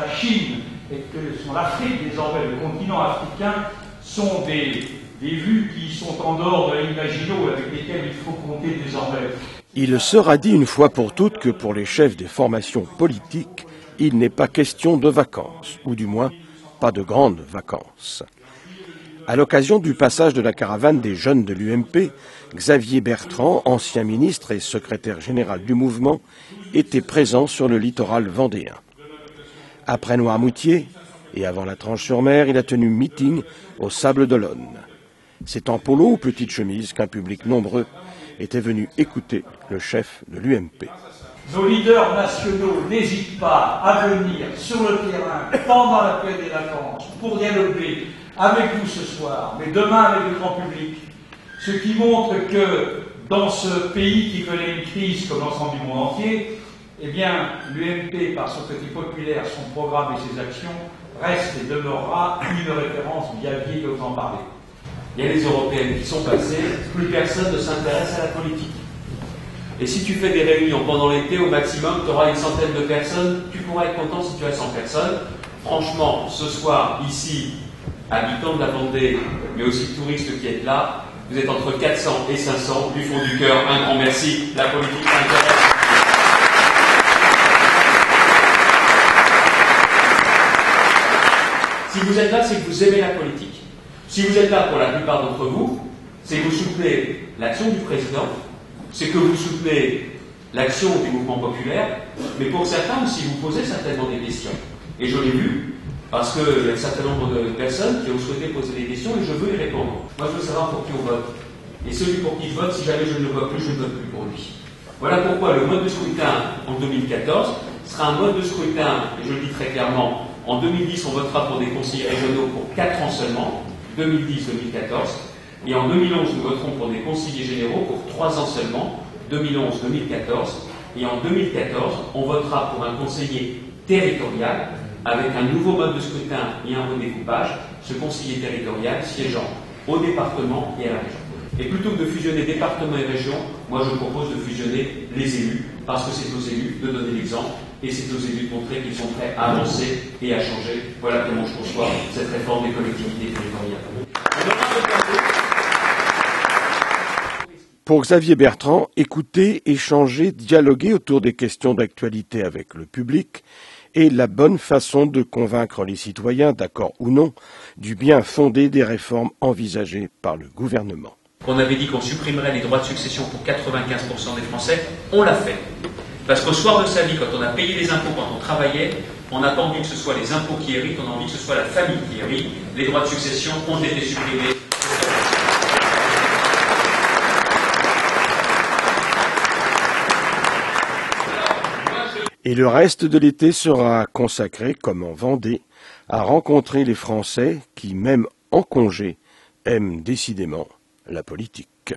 La Chine et que son Afrique, désormais le continent africain, sont des, des vues qui sont en dehors de l'imagino avec lesquelles il faut compter désormais. Il sera dit une fois pour toutes que pour les chefs des formations politiques, il n'est pas question de vacances, ou du moins pas de grandes vacances. À l'occasion du passage de la caravane des jeunes de l'UMP, Xavier Bertrand, ancien ministre et secrétaire général du mouvement, était présent sur le littoral vendéen. Après Noirmoutier et avant la Tranche-sur-Mer, il a tenu meeting au Sable d'Olonne. C'est en polo ou petite chemise qu'un public nombreux était venu écouter le chef de l'UMP. Nos leaders nationaux n'hésitent pas à venir sur le terrain pendant la période des vacances pour dialoguer avec vous ce soir, mais demain avec le grand public. Ce qui montre que dans ce pays qui connaît une crise comme l'ensemble du monde entier, eh bien, l'UMP, par son côté populaire, son programme et ses actions, reste et demeurera une référence. Vous y aviez en parler. Il y a les européennes qui sont passées, plus personne ne s'intéresse à la politique. Et si tu fais des réunions pendant l'été, au maximum, tu auras une centaine de personnes, tu pourras être content si tu as 100 personnes. Franchement, ce soir, ici, habitants de la Vendée, mais aussi touristes qui êtes là, vous êtes entre 400 et 500. Du fond du cœur, un grand merci. La politique s'intéresse. Si vous êtes là, c'est que vous aimez la politique. Si vous êtes là pour la plupart d'entre vous, c'est que vous soutenez l'action du président, c'est que vous soutenez l'action du mouvement populaire, mais pour certains aussi, vous posez certainement des questions. Et je l'ai vu, parce qu'il y a un certain nombre de personnes qui ont souhaité poser des questions et je veux y répondre. Moi, je veux savoir pour qui on vote. Et celui pour qui je vote, si jamais je ne le vois plus, je ne vote plus pour lui. Voilà pourquoi le mode de scrutin en 2014 sera un mode de scrutin, et je le dis très clairement, en 2010, on votera pour des conseillers régionaux pour 4 ans seulement, 2010-2014, et en 2011, nous voterons pour des conseillers généraux pour 3 ans seulement, 2011-2014, et en 2014, on votera pour un conseiller territorial avec un nouveau mode de scrutin et un redécoupage, ce conseiller territorial siégeant au département et à la région. Et plutôt que de fusionner département et région, moi je propose de fusionner les élus, parce que c'est aux élus de donner l'exemple, et c'est aux élus de montrer qu'ils sont prêts à avancer et à changer. Voilà comment je conçois cette réforme des collectivités territoriales. Pour Xavier Bertrand, écouter, échanger, dialoguer autour des questions d'actualité avec le public est la bonne façon de convaincre les citoyens, d'accord ou non, du bien fondé des réformes envisagées par le gouvernement. On avait dit qu'on supprimerait les droits de succession pour 95% des Français, on l'a fait. Parce qu'au soir de sa vie, quand on a payé les impôts, quand on travaillait, on n'a pas envie que ce soit les impôts qui héritent, on a envie que ce soit la famille qui hérite. Les droits de succession ont été supprimés. Et le reste de l'été sera consacré, comme en Vendée, à rencontrer les Français qui, même en congé, aiment décidément la politique.